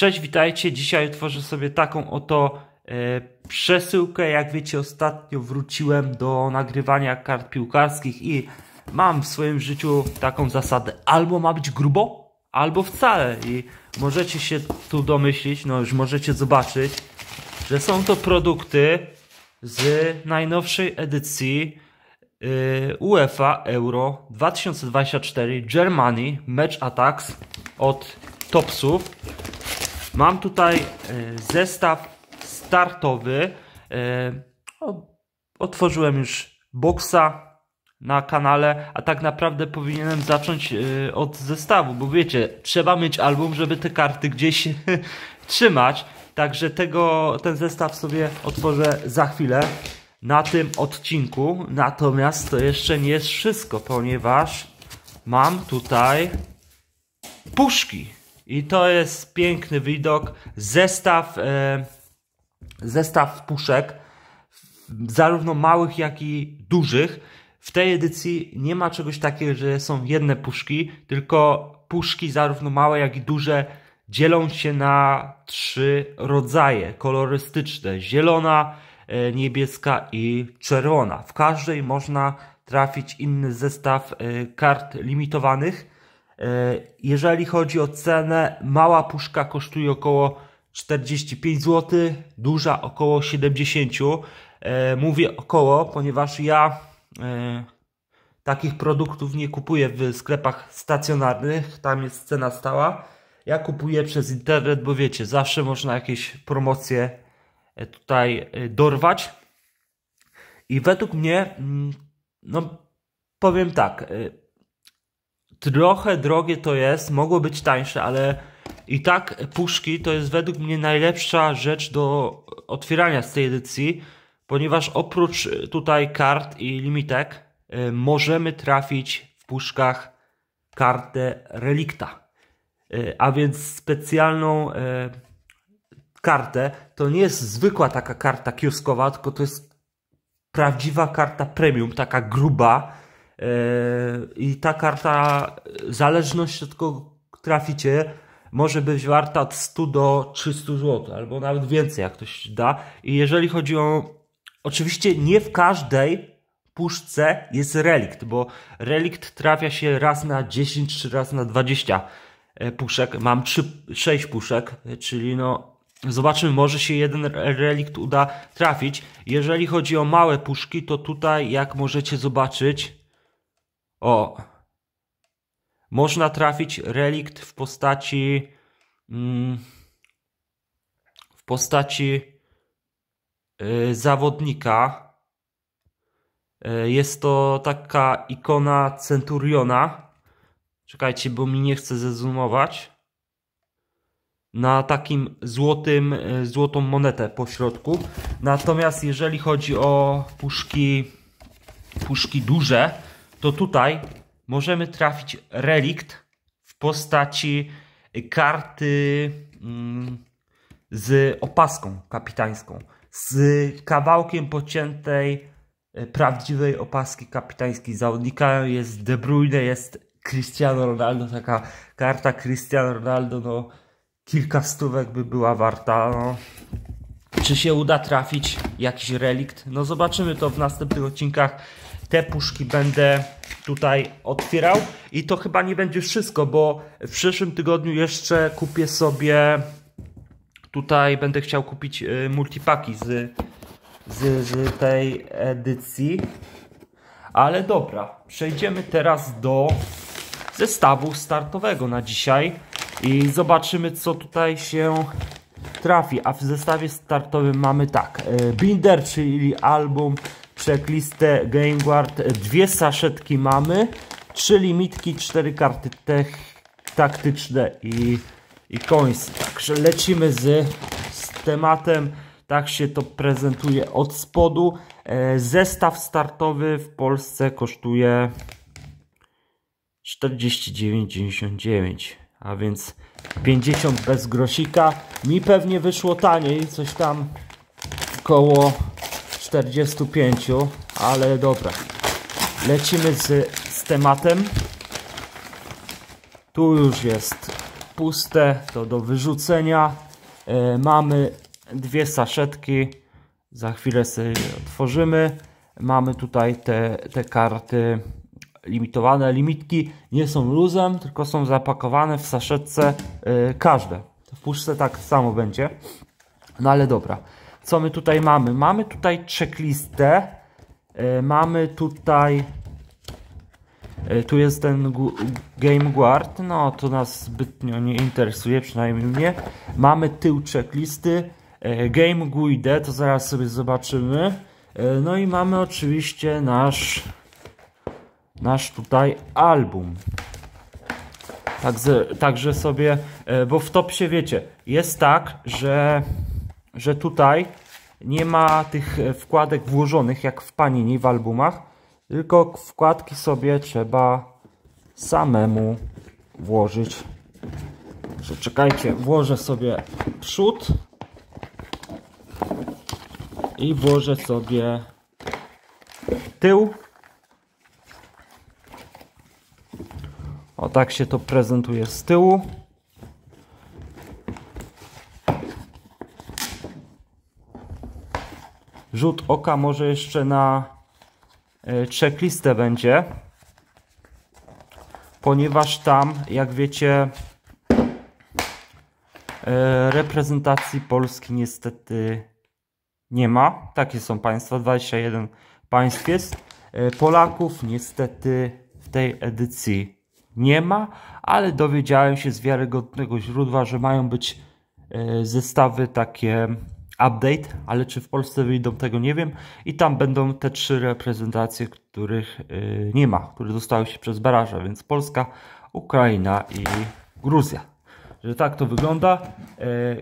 Cześć, witajcie. Dzisiaj otworzę sobie taką oto e, przesyłkę. Jak wiecie, ostatnio wróciłem do nagrywania kart piłkarskich i mam w swoim życiu taką zasadę: albo ma być grubo, albo wcale. I możecie się tu domyślić, no już możecie zobaczyć, że są to produkty z najnowszej edycji e, UEFA Euro 2024 Germany Match Attacks od Topsów. Mam tutaj e, zestaw startowy. E, Otworzyłem już boksa na kanale, a tak naprawdę powinienem zacząć e, od zestawu, bo wiecie, trzeba mieć album, żeby te karty gdzieś trzymać. Także tego, ten zestaw sobie otworzę za chwilę na tym odcinku. Natomiast to jeszcze nie jest wszystko, ponieważ mam tutaj puszki. I to jest piękny widok. Zestaw, e, zestaw puszek, zarówno małych, jak i dużych. W tej edycji nie ma czegoś takiego, że są jedne puszki, tylko puszki zarówno małe, jak i duże dzielą się na trzy rodzaje kolorystyczne: zielona, e, niebieska i czerwona. W każdej można trafić inny zestaw e, kart limitowanych. E, Jeżeli chodzi o cenę, mała puszka kosztuje około 45 zł, duża około 70. E, Mówię około, ponieważ ja e, takich produktów nie kupuję w sklepach stacjonarnych, tam jest cena stała. Ja kupuję przez internet, bo wiecie, zawsze można jakieś promocje tutaj dorwać. I według mnie, mm, no powiem tak, trochę drogie to jest, mogło być tańsze, ale i tak puszki to jest według mnie najlepsza rzecz do otwierania z tej edycji, ponieważ oprócz tutaj kart i limitek y, możemy trafić w puszkach kartę relikta. Y, A więc specjalną kartę. To nie jest zwykła taka karta kioskowa, tylko to jest prawdziwa karta premium, taka gruba. Yy, I ta karta, w zależności od kogo traficie, może być warta od 100 do 300 zł, albo nawet więcej, jak ktoś da. I jeżeli chodzi o. Oczywiście nie w każdej puszce jest relikt, bo relikt trafia się raz na 10 czy raz na 20 e, puszek. Mam 3, 6 puszek, czyli no. Zobaczymy, może się jeden re- relikt uda trafić. Jeżeli chodzi o małe puszki, to tutaj, jak możecie zobaczyć, o, można trafić relikt w postaci mm, w postaci y, zawodnika. Y, jest to taka ikona Centuriona. Czekajcie, bo mi nie chce zezumować. Na takim złotym, y, złotą monetę po środku. Natomiast jeżeli chodzi o puszki, puszki duże, to tutaj możemy trafić relikt w postaci karty mm, z opaską kapitańską, z kawałkiem pociętej e, prawdziwej opaski kapitańskiej zawodnika. Jest De Bruyne, jest Cristiano Ronaldo, taka karta Cristiano Ronaldo, no kilka stówek by była warta. No. Czy się uda trafić jakiś relikt? No zobaczymy to w następnych odcinkach. Te puszki będę tutaj otwierał i to chyba nie będzie wszystko, bo w przyszłym tygodniu jeszcze kupię sobie tutaj będę chciał kupić y, multipaki z, z, z tej edycji. Ale dobra, przejdziemy teraz do zestawu startowego na dzisiaj i zobaczymy co tutaj się trafi. A w zestawie startowym mamy tak, e, binder, czyli album, checklistę Game Guard, dwie saszetki mamy, trzy limitki, cztery karty tech, taktyczne i, i coins. Także lecimy z, z tematem. Tak się to prezentuje od spodu. E, Zestaw startowy w Polsce kosztuje 49,99, a więc 50 bez grosika. Mi pewnie wyszło taniej, coś tam koło 45, ale dobra. Lecimy z, z tematem. Tu już jest puste, to do wyrzucenia. E, mamy dwie saszetki, za chwilę sobie otworzymy. Mamy tutaj te, te karty limitowane. Limitki nie są luzem, tylko są zapakowane w saszetce yy, każde. W puszce tak samo będzie. No ale dobra. Co my tutaj mamy? Mamy tutaj checklistę. Yy, mamy tutaj yy, tu jest ten Game Guard. No to nas zbytnio nie interesuje, przynajmniej mnie. Mamy tył checklisty. Game Guide, to zaraz sobie zobaczymy. No i mamy oczywiście nasz nasz tutaj album. Także, także sobie, e, bo w topsie wiecie, jest tak, że, że tutaj nie ma tych e, wkładek włożonych jak w panini w albumach, tylko wkładki sobie trzeba samemu włożyć. Że czekajcie, włożę sobie przód i włożę sobie tył O tak się to prezentuje z tyłu. Rzut oka może jeszcze na e, checklistę będzie. Ponieważ tam, jak wiecie, e, reprezentacji Polski niestety nie ma. Takie są państwa, 21 państw jest. E, Polaków niestety w tej edycji nie ma, ale dowiedziałem się z wiarygodnego źródła, że mają być zestawy takie update, ale czy w Polsce wyjdą tego nie wiem. I tam będą te trzy reprezentacje, których e, nie ma, które dostały się przez baraża, więc Polska, Ukraina i Gruzja. Że tak to wygląda. E,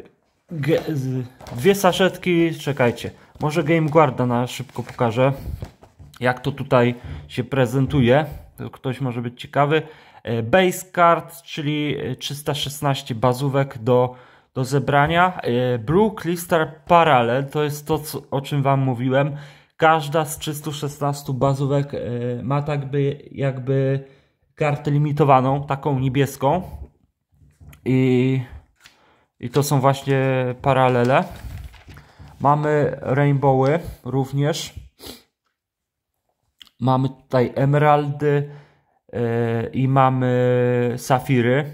dwie saszetki, czekajcie. Może Game Guarda na szybko pokażę, jak to tutaj się prezentuje. Ktoś może być ciekawy. E, base card, czyli 316 e, bazówek do, do zebrania. E, Blue Crystal Parallel to jest to, co, o czym Wam mówiłem. Każda z 316 bazówek ma tak by, jakby kartę limitowaną, taką niebieską. I, I to są właśnie paralele. Mamy rainbowy również. Mamy tutaj emeraldy, i mamy safiry.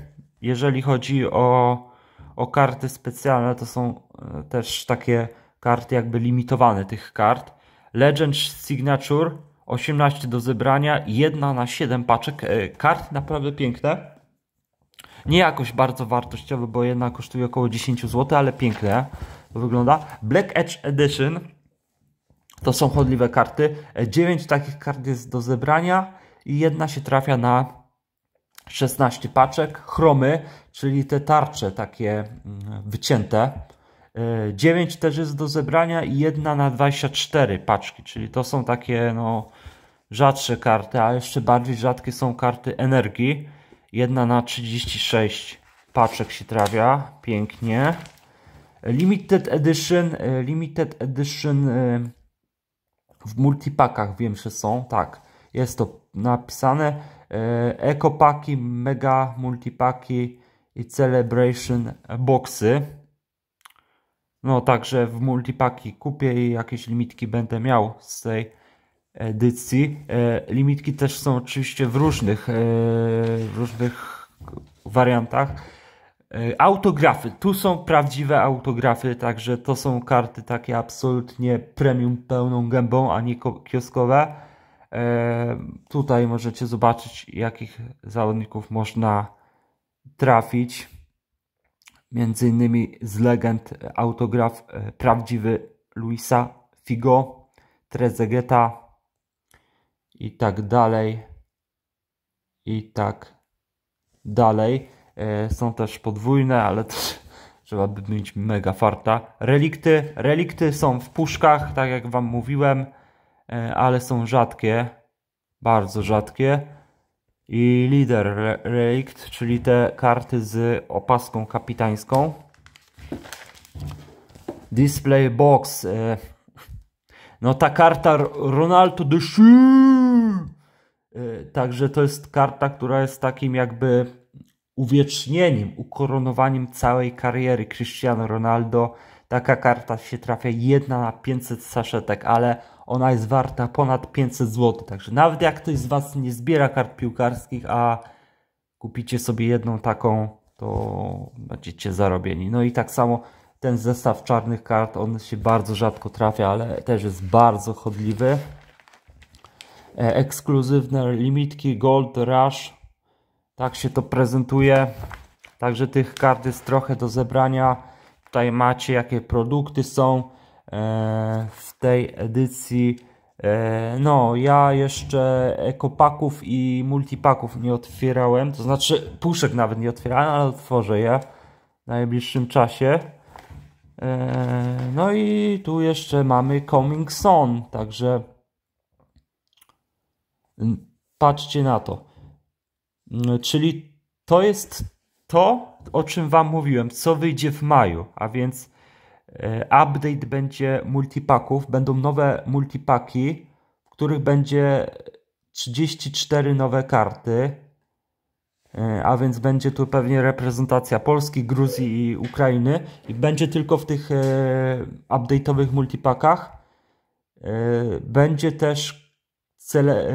Jeżeli chodzi o, o karty specjalne, to są e, też takie karty jakby limitowane tych kart. Legend Signature 18 do zebrania, jedna na 7 paczek e, kart, naprawdę piękne. Nie jakoś bardzo wartościowe, bo jedna kosztuje około 10 zł, ale piękne to wygląda. Black Edge Edition to są chodliwe karty. 9 e, takich kart jest do zebrania i jedna się trafia na 16 paczek. Chromy, czyli te tarcze takie mm, wycięte. 9 e, też jest do zebrania i jedna na 24 paczki, czyli to są takie no rzadsze karty, a jeszcze bardziej rzadkie są karty energii. Jedna na 36 paczek się trafia, pięknie. Limited Edition, e, Limited Edition e, w multipakach wiem, że są, tak. Jest to napisane. E, Ekopaki, Mega Multipaki i Celebration Boxy. No także w multipaki kupię i jakieś limitki będę miał z tej edycji. E, limitki też są oczywiście w różnych, e, w różnych wariantach. Autografy. Tu są prawdziwe autografy, także to są karty takie absolutnie premium pełną gębą, a nie kioskowe. E, tutaj możecie zobaczyć, jakich zawodników można trafić. Między innymi z legend autograf e, prawdziwy Luisa Figo, Trezegeta i tak dalej. I tak dalej. E, są też podwójne, ale też trzeba by mieć mega farta. Relikty. Relikty są w puszkach, tak jak Wam mówiłem. E, ale są rzadkie, bardzo rzadkie. I Leader Relict, czyli te karty z opaską kapitańską. Display Box. E, no ta karta Ronaldo de e, Także to jest karta, która jest takim jakby uwiecznieniem, ukoronowaniem całej kariery Cristiano Ronaldo. Taka karta się trafia jedna na 500 saszetek, ale ona jest warta ponad 500 zł. Także nawet jak ktoś z Was nie zbiera kart piłkarskich, a kupicie sobie jedną taką, to będziecie zarobieni. No i tak samo ten zestaw czarnych kart, on się bardzo rzadko trafia, ale też jest bardzo chodliwy. E, ekskluzywne limitki Gold Rush. Tak się to prezentuje. Także tych kart jest trochę do zebrania. Tutaj macie jakie produkty są e, w tej edycji. E, no, ja jeszcze ekopaków i multipaków nie otwierałem. To znaczy puszek nawet nie otwierałem, ale otworzę je w najbliższym czasie. No i tu jeszcze mamy Coming Son, także Patrzcie na to. Czyli to jest to, o czym Wam mówiłem, co wyjdzie w maju, a więc e, update będzie multipaków, będą nowe multipaki, w których będzie 34 nowe karty, e, a więc będzie tu pewnie reprezentacja Polski, Gruzji i Ukrainy i będzie tylko w tych e, update'owych multipakach. Będzie też cele,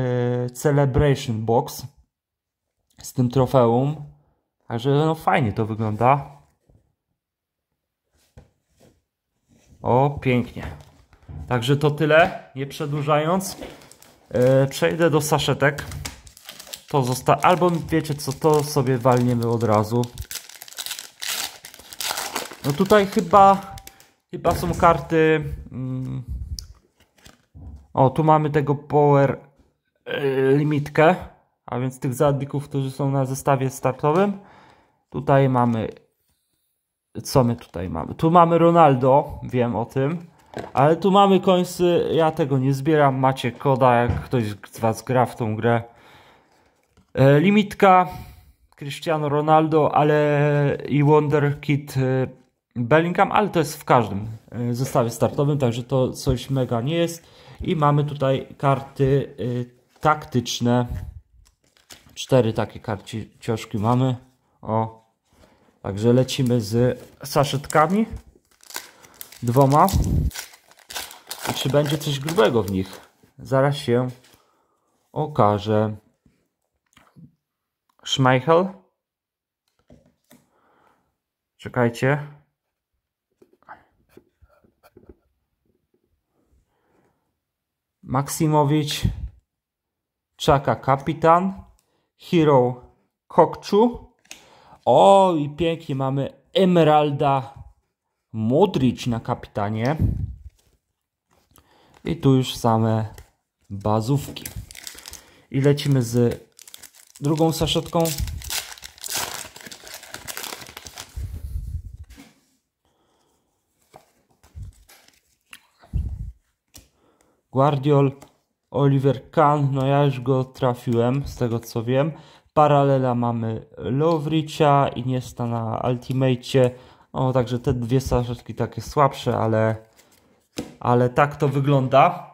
Celebration Box z tym trofeum. Także no fajnie to wygląda. O, pięknie. Także to tyle. Nie przedłużając, yy, przejdę do saszetek. To zosta... Albo wiecie co, to sobie walniemy od razu. No tutaj chyba chyba są karty mm, o, tu mamy tego power e, limitkę, a więc tych zadników, którzy są na zestawie startowym. Tutaj mamy co my tutaj mamy? Tu mamy Ronaldo, wiem o tym. Ale tu mamy końcy, ja tego nie zbieram, macie koda, jak ktoś z Was gra w tą grę. E, limitka Cristiano Ronaldo, ale i Wonder Kid e, Bellingham, ale to jest w każdym zestawie startowym, także to coś mega nie jest. I mamy tutaj karty taktyczne. Cztery takie karci cioszki mamy. O. Także lecimy z saszetkami. Dwoma. I czy będzie coś grubego w nich? Zaraz się okaże. Schmeichel. Czekajcie. Maksimowicz, Czaka Kapitan, Hero Kokczu. O, i pięknie mamy Emeralda Modric na kapitanie. I tu już same bazówki. I lecimy z drugą saszetką. Guardiol, Oliver Kahn, no ja już go trafiłem, z tego co wiem. Paralela mamy Lovricia, Iniesta na Ultimate. O, także te dwie saszetki takie słabsze, ale, ale tak to wygląda.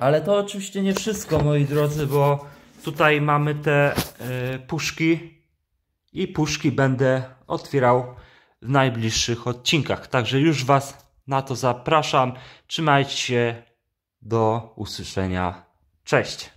Ale to oczywiście nie wszystko, moi drodzy, bo tutaj mamy te y, puszki i puszki będę otwierał w najbliższych odcinkach. Także już Was na to zapraszam. Trzymajcie się. Do usłyszenia. Cześć.